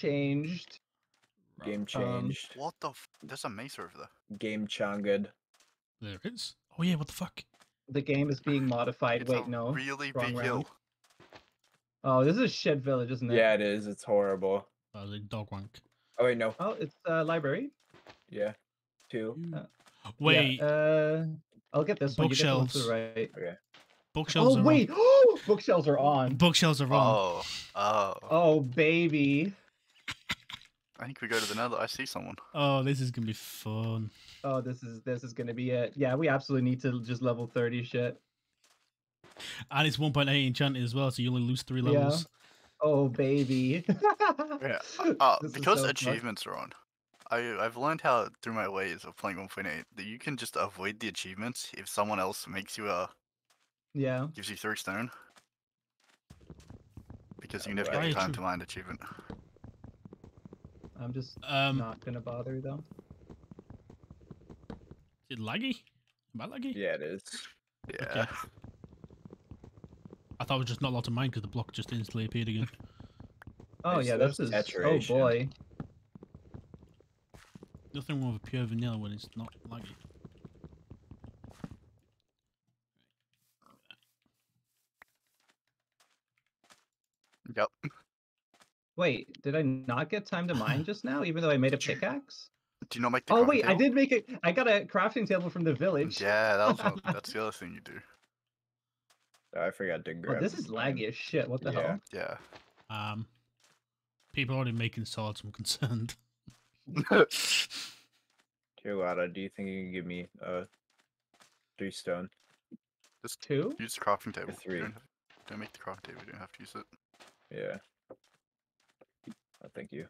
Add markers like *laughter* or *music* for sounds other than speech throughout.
game changed. Game Um, changed. What the? F- There's a mace over there. Game changed. There it is. Oh yeah, what the fuck? The game is being modified. It's Wait, a no. really wrong big round. hill. Oh, this is a shit village, isn't it? Yeah, it is. It's horrible. Oh, the dog wank. Oh wait, no. Oh, it's uh, library. Yeah. Two. Uh, Wait, Yeah, uh, I'll get this one. You get the one Bookshelves. right. bookshelves Oh are wait, oh, *gasps* bookshelves are on. on. Bookshelves are on. Oh, oh. Oh baby. I think we go to the nether. I see someone. Oh, this is gonna be fun. Oh, this is this is gonna be it. Yeah, we absolutely need to just level thirty shit. And it's 1.8 enchanted as well, so you only lose three Yeah. levels. Oh baby. *laughs* Yeah. Uh, because so fun. achievements are on. I I've learned how through my ways of playing 1.8 that you can just avoid the achievements if someone else makes you a Yeah. gives you three stone. Because you never right. get the time true. to mine achievement. I'm just Um, not gonna bother though. is it laggy? Am I laggy? Yeah, it is. Yeah. I thought I was just not allowed to mine because the block just instantly appeared again. Oh There's- yeah, there's this is. Oh boy. Nothing wrong with pure vanilla when it's not laggy. Yep. Wait, did I not get time to mine *laughs* just now? Even though I made a pickaxe. Do you not make the Oh crafting wait, I did make it. I got a crafting table from the village. Yeah, that was one, *laughs* that's the other thing you do. Oh, I forgot to Oh, grab. this is laggy as shit. What the Yeah. hell? Yeah. Um, people are already making swords. I'm concerned. *laughs* Here, Lada, do you think you can give me uh three stone? Just Two? use the crafting table. You three. Don't, don't make the crafting table. You don't have to use it. Yeah. Oh, thank you.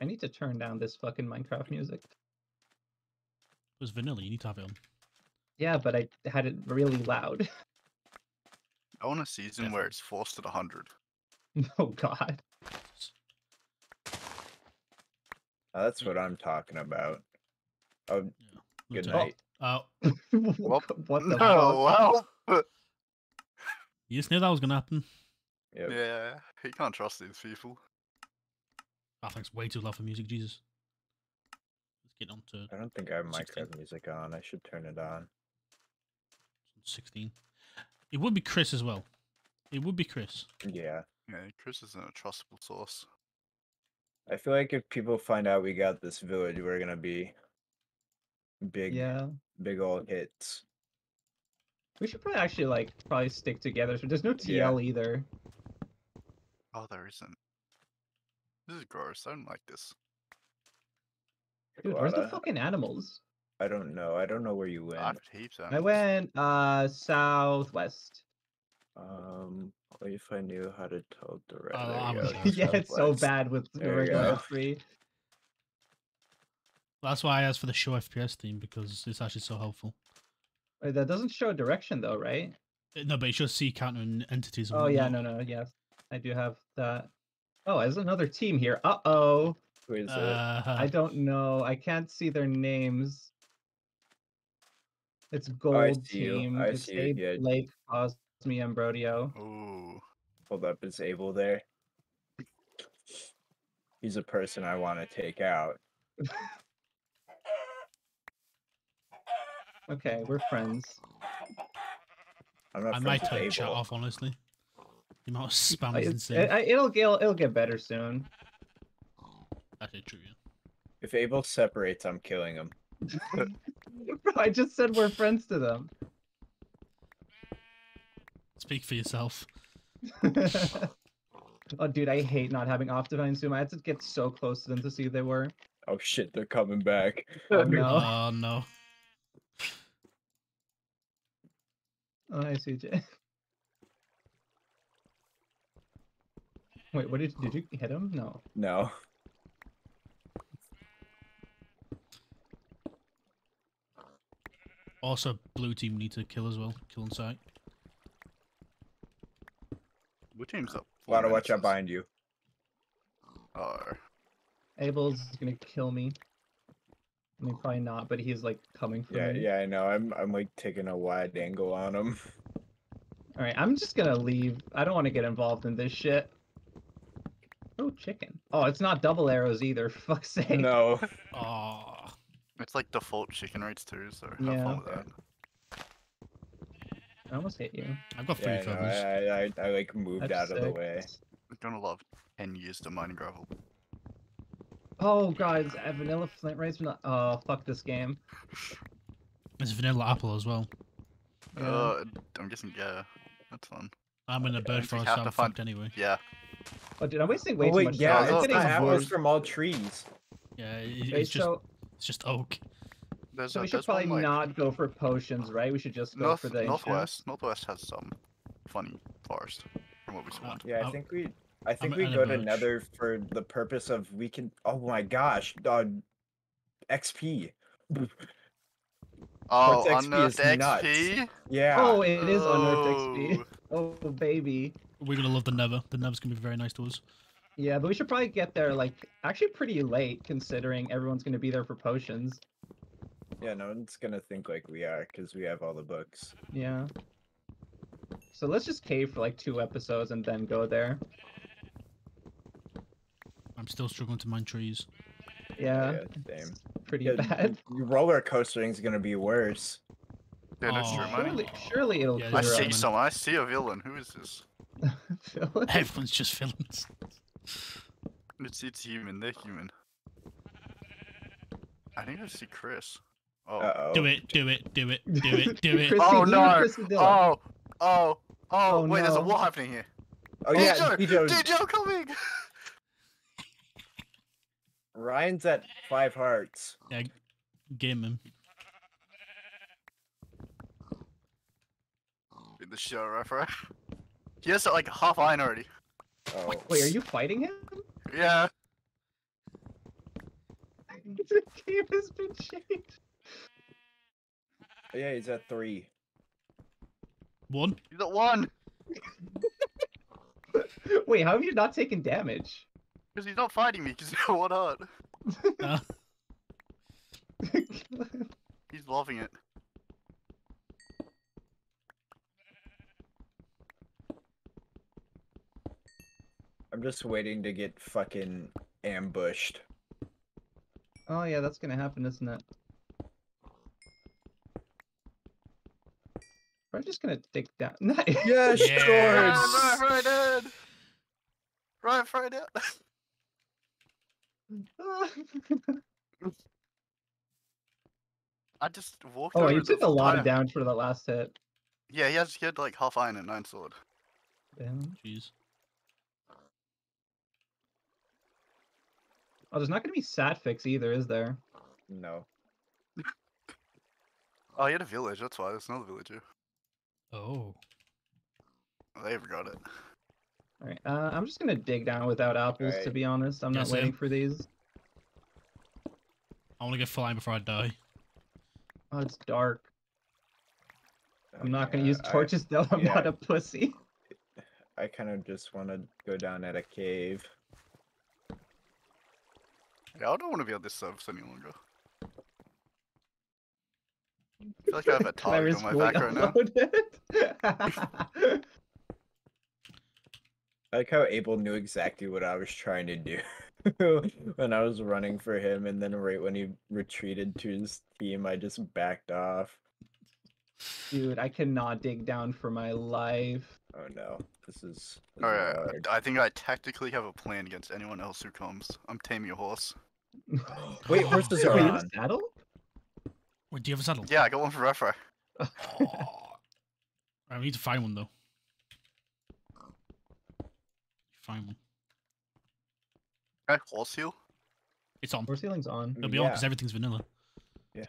I need to turn down this fucking Minecraft music. It was vanilla. You need to have it on. Yeah, but I had it really loud. *laughs* I want a season where it's forced at 100. *laughs* oh god. Oh, that's what I'm talking about. Oh, Yeah. good Legit. night. Uh, *laughs* Well, what the no, fuck? well. You just knew that was gonna happen. Yep. Yeah, you can't trust these people. Ah, I think it's way too loud for music. Jesus. Let's get on to I don't think I have 16. Minecraft music on. I should turn it on. 16. It would be Chris as well. It would be Chris. Yeah. Yeah, Chris isn't a trustable source. I feel like if people find out we got this village, we're gonna be big, Yeah. big old hits. We should probably actually like probably stick together. So there's no TL Yeah. either. Oh, there isn't. This is gross. I don't like this. Dude, where's the fucking animals? I don't know. I don't know where you went. I've heaps of I went uh southwest. Um, what if I knew how to tell the right? Oh, there I'm you go, sorry. yeah, it's so bad with There you regular free. That's why I asked for the show FPS theme because it's actually so helpful. Wait, that doesn't show direction though, right? Uh, No, but it shows sea counter and entities. Oh yeah, no, no, yes, I do have that. Oh, there's another team here. Uh oh. Who is it? Uh, I don't know. I can't see their names. It's Gold Oh, I see. Team. I it's see you, Abe, yeah. Blake, Cosme, and Brodio. Ooh. Hold up, it's Abel there? He's a person I want to take out. *laughs* Okay, we're friends. I'm not I might with turn chat off, honestly. The amount of spam I- is it's- insane. I- it'll, it'll it'll get better soon. Actually, true, yeah. If Abel separates, I'm killing him. Bro, *laughs* I just said we're friends to them. Speak for yourself. *laughs* oh, dude, I hate not having Optifine Zoom. I had to get so close to them to see who they were. Oh shit, they're coming back. *laughs* Oh, no. Oh, no. Oh, I see, Jay. *laughs* Wait, what did did you hit him? No. No. Also, blue team need to kill as well. Kill on sight. What team's up? four Lada, watch out behind you. Oh. Abel's gonna kill me. I mean, probably not, but he's like coming for Yeah, me. yeah, I know. I'm I'm like taking a wide angle on him. All right, I'm just gonna leave. I don't want to get involved in this shit. Oh, chicken. Oh, it's not double arrows either. *laughs* For fuck's sake. No. Oh, It's like default chicken rights too, so have Yeah. fun with that. I almost hit you. I've got three Yeah, no, feathers. I, I, I like moved That's out of the way. six. I'm gonna love 10 years to mine gravel. Oh, guys, I have vanilla flint rays. Vanilla... Oh, fuck this game. There's vanilla apple as well. Yeah. Uh, I'm guessing, yeah. That's fun. I'm in a Okay, bird means forest, have so to I'm find- fucked anyway. Yeah. Oh, dude, I'm wasting way Oh too wait, much yeah, time. Oh, it's getting apples from all trees. Yeah, it- Okay, it's just so, it's just oak. There's so a, we should there's one, probably like, not go for potions, right? We should just go North, for the enchant. northwest. Northwest has some funny forest from what we saw. Uh, Yeah, I I'll- think we. I think at we go to. Nether for the purpose of we can. Oh my gosh, uh, XP. Oh, XP unearthed is nuts. XP. Yeah. Oh, it is unearthed XP. Oh, *laughs* Oh, baby. We're gonna love the Nether. The Nether's gonna be very nice to us. Yeah, but we should probably get there, like, actually pretty late, considering everyone's going to be there for potions. Yeah, no one's gonna think like we are because we have all the books. Yeah. So let's just cave for like two episodes and then go there. I'm still struggling to mine trees. Yeah, Yeah, same. it's pretty Yeah, bad. *laughs* roller coastering is gonna be worse. yeah, that's true, Oh. money. Surely, surely it'll Yeah, I see up. some- someone. I see a villain. Who is this? *laughs* Phil. Everyone's just villains. It's it's human. They're human. I think I see Chris. Oh. Uh oh. Do it, do it, do it, do it, do *laughs* it. Chris- Oh no! Oh, oh, oh! Oh, wait, there's a war happening here. Oh yeah, Dijo, Dijo, Dijo coming! Ryan's at five hearts. Yeah, game him. In the show, right, right? He has like half iron already. Oh. Wait, are you fighting him? Yeah. *laughs* the game has been changed. Yeah, he's at three. One. He's at one. *laughs* Wait, how have you not taken damage? Because he's not fighting me, because he's got one heart. He's loving it. I'm just waiting to get fucking ambushed. oh yeah, that's gonna happen, isn't it? We're just gonna dig down. Nice. *laughs* Yes, Yes. George! right, right, dead. Right, right, dead. *laughs* *laughs* I just walked oh, over you took a lot of damage for the last hit. Yeah, he has he had like half iron and nine sword. Damn. jeez. Oh, there's not gonna be sat fix either, is there? No. *laughs* Oh, he had a village, that's why. There's another villager. Oh. They've got it. All right, uh, I'm just gonna dig down without apples. To be honest, I'm Yeah, not same. waiting for these. I want to get flying before I die. Oh, it's dark. I'm not gonna Okay, use I- torches though. I'm not a pussy. I kind of just want to go down at a cave. Yeah, I don't want to be on this surface any longer. I feel like I have a *laughs* Claire target on my back right now. *laughs* *laughs* uploaded. I like how Abel knew exactly what I was trying to do *laughs* when I was running for him, and then right when he retreated to his team, I just backed off. Dude, I cannot dig down for my life. Oh no, this is. This Alright, hard. I think I tactically have a plan against anyone else who comes. I'm taming a horse. *gasps* Wait, horses Wait, are you a on. saddle? Wait, do you have a saddle? Yeah, I got one for Refra. Right, we need to find one though. Find one. Okay, horse heal. It's on. Horse ceiling's on. It'll be on because everything's vanilla. Yeah.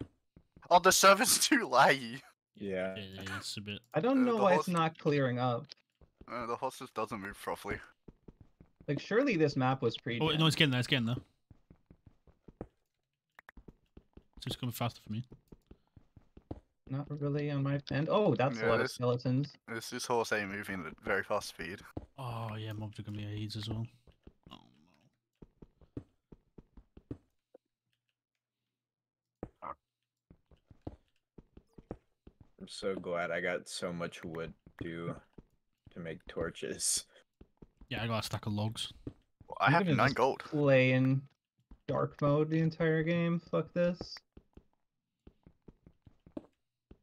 Oh, the server's too laggy. yeah. Yeah, it's a bit. I don't Uh, know why horse- it's not clearing up. Uh, the horse just doesn't move properly. Like, surely this map was pre. Oh no, it's getting there. It's getting there. So it's coming faster for me. Not really on my end. Oh, that's Yeah, a lot of skeletons. This, this horse ain't moving at very fast speed. Oh yeah, mobs are gonna be AIDS as well. Oh no. I'm so glad I got so much wood to to make torches. Yeah, I got a stack of logs. I I'm have gonna nine gold. Play in dark mode the entire game. Fuck this.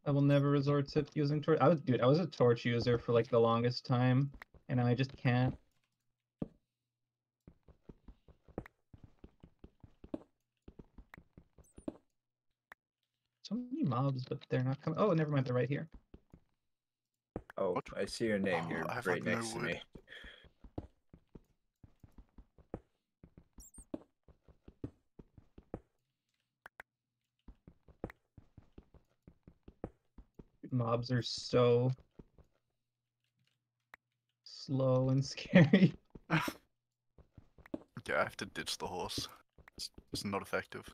I will never resort to using torch. I was, dude, I was a torch user for like the longest time, and I just can't. So many mobs, but they're not coming. Oh, never mind. They're right here. Oh, I see your name. Oh, You're right like, no next to wood. me. Mobs are so slow and *laughs* scary. Yeah, I have to ditch the horse. It's, it's not effective.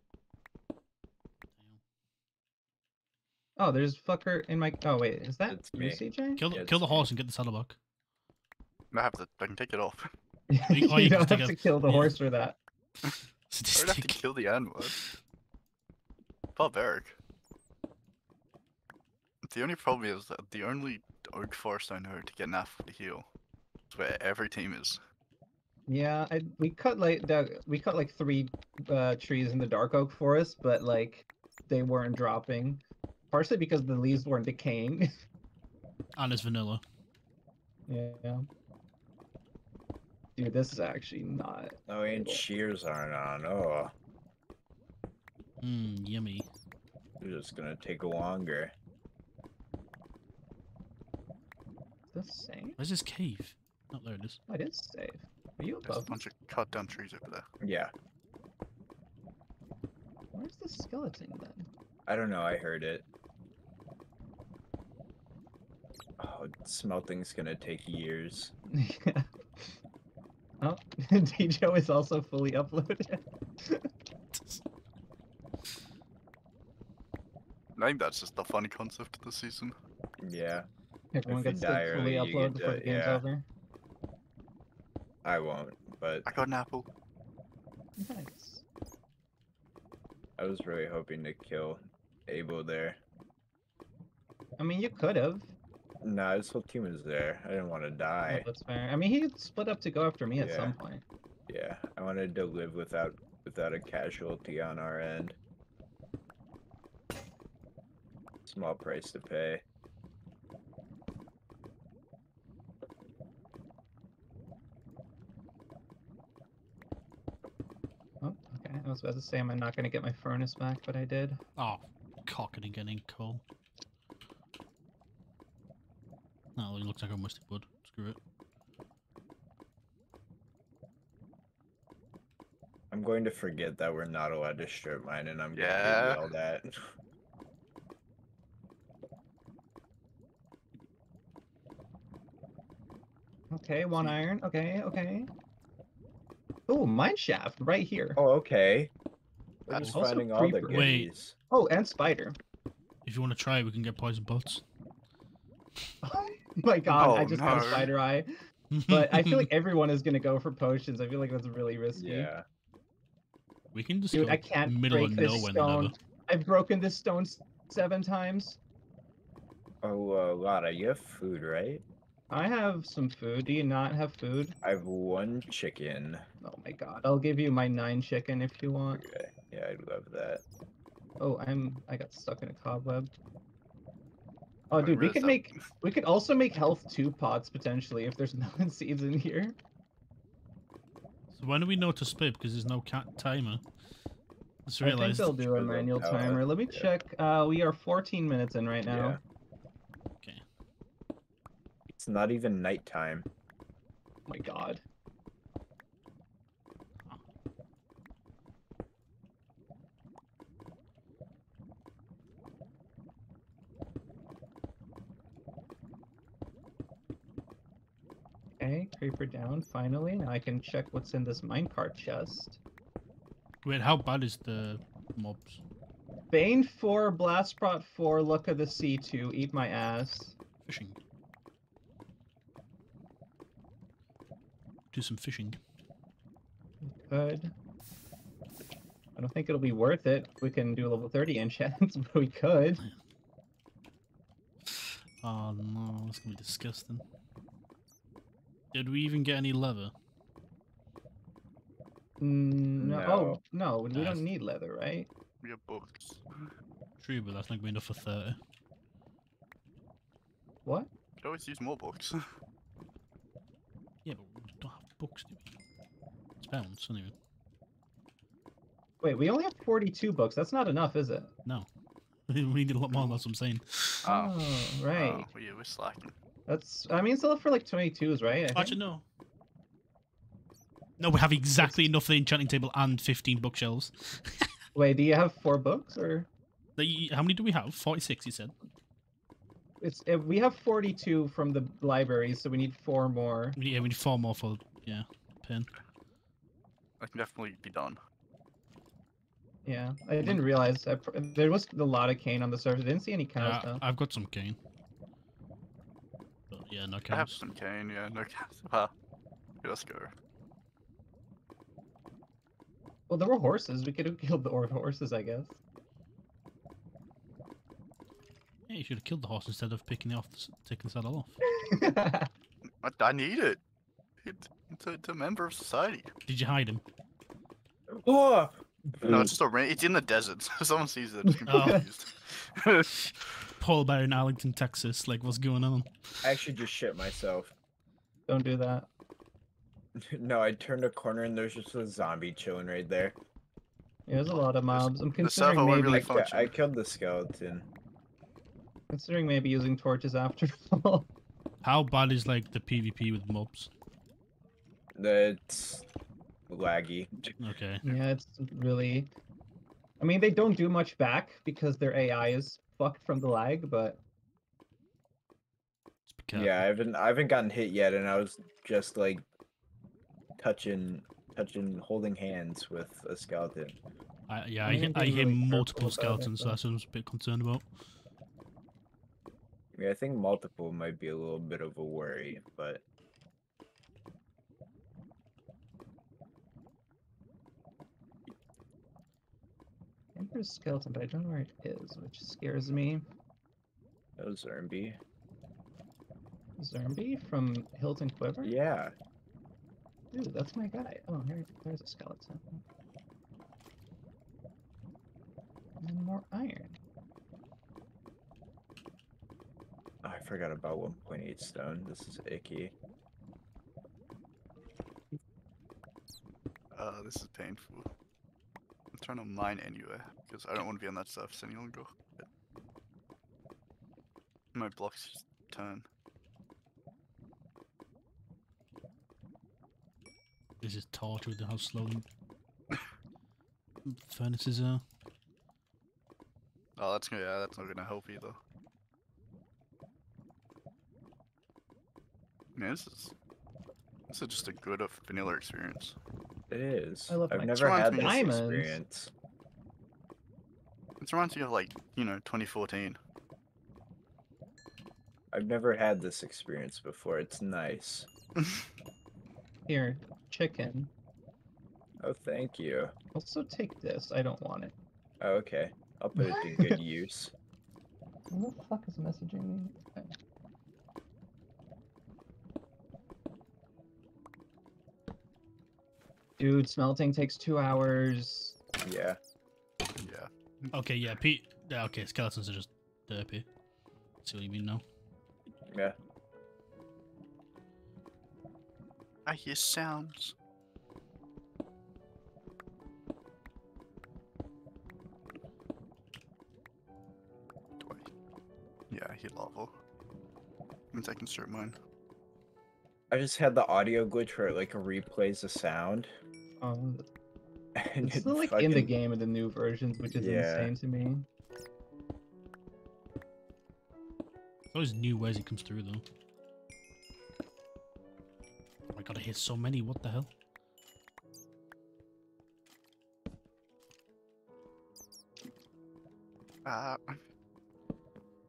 Oh, there's fucker in my. Oh wait, is that It's you, me. CJ? Kill the, Yeah, kill the me. horse and get the saddleback. I have to. I can take it off. *laughs* you- oh, you, you don't stick have a- to kill the yeah. horse for that. *laughs* I don't have to kill the animal. Barbaric. The only problem is that the only oak forest I know to get enough to heal is where every team is. Yeah, I, we cut like the, we cut like three uh, trees in the dark oak forest, but like they weren't dropping, partially because the leaves weren't decaying. *laughs* And it's vanilla. yeah. Dude, this is actually not. Oh, and shears aren't on. Oh, Mmm, yummy. they're just gonna take longer. Is this safe? Where's this cave? Oh, there it is. Oh, it is safe. Are you There's a bunch of cut down trees over there. Yeah, Where's the skeleton then? I don't know. I heard it. Oh, smelting's gonna take years. *laughs* oh, *laughs* Dejo is also fully uploaded. I think that's just the funny concept of the season. Yeah, Everyone If you gets to fully upload before the game's yeah. over. I won't. But I got an apple. Nice. I was really hoping to kill Abel there. I mean, you could have. Nah, his whole team was there. I didn't want to die. That's fair. I mean, he split up to go after me at some point. Yeah, I wanted to live without without a casualty on our end. Small price to pay. Oh, okay. I was about to say I'm not going to get my furnace back, but I did. Oh, cocking again in coal. No, it looks like a musty wood. Screw it. I'm going to forget that we're not allowed to strip mine, and I'm gonna Yeah. get yelled at. Okay, one iron. Okay, okay. Oh, mine shaft right here. Oh, okay. We're That's just also finding all the creeper. Wait. Oh, and spider. If you want to try, we can get poison bolts. Oh *laughs* my god, I Oh, just got a spider eye. But I feel like *laughs* everyone is gonna go for potions. I feel like that's really risky. Yeah. we can just Dude, go I can't middle break of this nowhere. stone. Never. I've broken this stone seven times. Oh, uh, Lotta, you have food, right? I have some food. Do you not have food? I have one chicken. Oh my god. I'll give you my nine chicken if you want. Okay. Yeah, I'd love that. Oh, I'm I got stuck in a cobweb. Oh Wait, dude, we could that- make we could also make health two pots potentially if there's *laughs* melon seeds in here. So when do we know to split? Because there's no cat timer. Just I think they'll do a manual timer. Let me yeah. check. Uh we are 14 minutes in right now. Okay. It's not even nighttime. Oh my god. Okay, creeper down finally. Now I can check what's in this minecart chest. Wait, how bad is the mobs? Bane 4, Blastprot 4, Luck of the Sea 2, Eat My Ass. Fishing. Do some fishing. Could. I don't think it'll be worth it. We can do level 30 enchants, *laughs* but we could. Oh no, it's gonna be disgusting. Did we even get any leather? Mm, no. Oh no, we Nice. don't need leather, right? We have books. True, but that's not going to be enough for 30. What? Could always use more books. *laughs* Yeah, but we don't have books, do we? It's pounds, anyway. Wait, we only have 42 books. That's not enough, is it? No. *laughs* we need a lot more, that's what I'm saying. Oh. Oh, right. Oh, yeah, we're slacking. That's. I mean, it's still for like 22s, right? I think? Actually, no. No, we have exactly enough for the enchanting table and 15 bookshelves. *laughs* Wait, do you have four books or? How many do we have? 46, you said. It's uh, we have 42 from the library, so we need four more. Yeah, we need four more for, yeah, pin. I can definitely be done. Yeah, I didn't realize I, pr- there was a lot of cane on the surface. I didn't see any cows Uh, though. I've got some cane. But yeah, no I have some cane, yeah, no cows. *laughs* Yeah, let's go. Well, there were horses. We could have *laughs* killed the or- horses, I guess. Yeah, you should have killed the horse instead of picking it off, the taking the saddle off. *laughs* I, I need it. It- It's a, a member of society. Did you hide him? Oh, No, it's just a ra- It's in the desert. *laughs* so Someone sees it. It's Oh. Paul Bear in Arlington, Texas. Like, what's going on? I actually just shit myself. Don't do that. *laughs* No, I turned a corner and there's just a zombie chilling right there. Yeah, there's a lot of mobs. I'm the considering won't maybe really I, ki- I killed the skeleton. considering maybe using torches after *laughs* all. How bad is like the PvP with mobs? That's laggy. Okay. yeah, it's really. I mean, they don't do much back because their AI is fucked from the lag, but Just be careful. Yeah, I haven't I haven't gotten hit yet, and I was just like touching, touching, holding hands with a skeleton. I, yeah, I I, hit- I being hear really careful multiple about it, skeletons, so that's what I was a bit concerned about. Yeah, I think multiple might be a little bit of a worry, but there's a skeleton, but I don't know where it is, which scares me. that was Zermby. Zermby from Hilton Quiver? Yeah, Ooh, that's my guy. Oh, here, there's a skeleton. And more iron. Oh, I forgot about 1.8 stone. This is icky. Uh, this is painful. I'm trying to mine anywhere because I don't want to be on that surface any longer. My blocks just turn. This is torture with how slow *coughs* furnaces are. Oh, that's gonna yeah, that's not gonna help either. Man, this is this is just a good uh, vanilla experience. It is. I love I've never reminds had this diamonds. experience. It reminds me of like you know 2014. I've never had this experience before. It's nice. *laughs* Here, chicken. Oh, thank you. Also take this. I don't want it. Oh, okay. I'll put it to good *laughs* use. Who the fuck is messaging me? Dude, smelting takes two hours. Yeah. yeah. Okay, yeah, Pete. Yeah, okay, skeletons are just derpy. See what you mean now? Yeah. I hear sounds. Yeah, I hear lava. Means I can start mine. I just had the audio glitch where it like replays the sound. Um, *laughs* it's still like in the game in the new versions, which is Yeah. insane to me. There's always new ways it comes through, though. Oh my god, I hear so many. What the hell? Ah.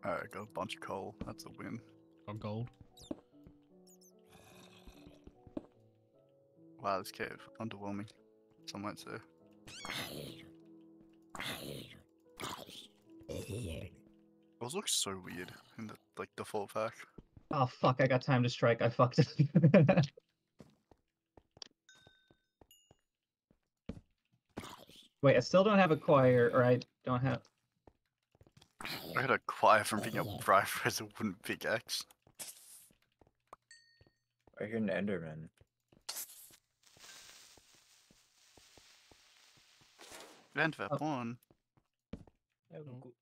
Alright, got a bunch of coal. That's a win. Got gold. Wow, this cave. Underwhelming. Some might say. Those look so weird in the like default pack. Oh fuck! I got time to strike. I fucked it. *laughs* Wait, I still don't have a choir, or I don't have. I got a choir from being a bribe as a wooden pickaxe. I hear an Enderman. And that Oh. one. I have No. gl-